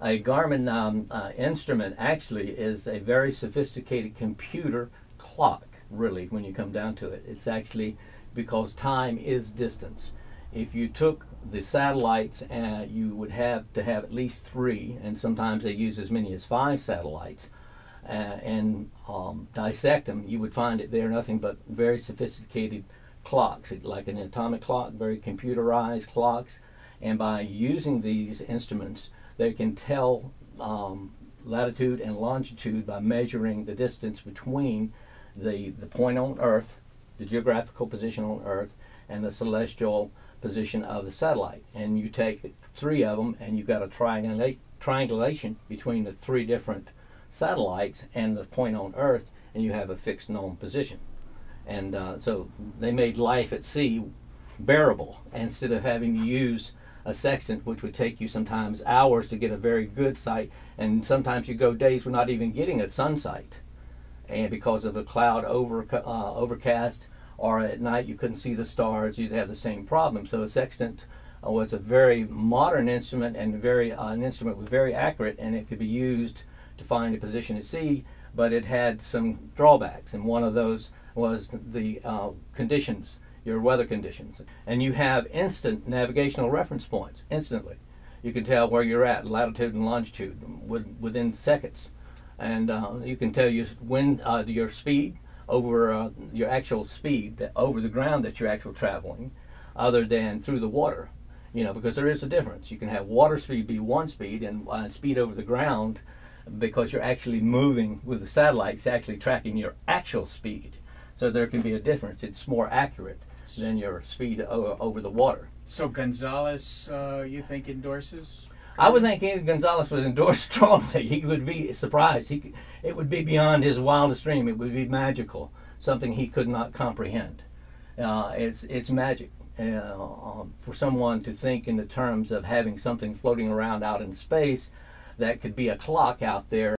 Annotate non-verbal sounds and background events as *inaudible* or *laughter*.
a Garmin um, uh, instrument actually is a very sophisticated computer clock, really, when you come down to it. It's actually because time is distance. If you took the satellites, uh, you would have to have at least three, and sometimes they use as many as five satellites, uh, and um, dissect them, you would find that they're nothing but very sophisticated clocks, like an atomic clock, very computerized clocks. And by using these instruments, they can tell um, latitude and longitude by measuring the distance between the, the point on Earth, the geographical position on Earth, and the celestial position of the satellite. And you take three of them and you've got a triangula- triangulation between the three different satellites and the point on Earth, and you have a fixed known position. And uh, so they made life at sea bearable instead of having to use a sextant, which would take you sometimes hours to get a very good sight, and sometimes you go days without even getting a sun sight, and because of a cloud over uh, overcast, or at night you couldn't see the stars, you'd have the same problem. So a sextant uh, was a very modern instrument and very uh, an instrument was very accurate, and it could be used to find a position at sea, but it had some drawbacks, and one of those was the uh, conditions your weather conditions. And you have instant navigational reference points, instantly. You can tell where you're at, latitude and longitude, within seconds. And uh, you can tell you when uh, your speed over uh, your actual speed that, over the ground that you're actually traveling, other than through the water. You know, because there is a difference. You can have water speed be one speed, and uh, speed over the ground, because you're actually moving with the satellites, actually tracking your actual speed. So there can be a difference. It's more accurate than your speed over the water. So Gonzalez, uh, you think endorses? I would think Gonzalez would endorse *laughs* strongly. He would be surprised. He, it would be beyond his wildest dream. It would be magical, something he could not comprehend. Uh, it's it's magic uh, um, for someone to think in the terms of having something floating around out in space that could be a clock out there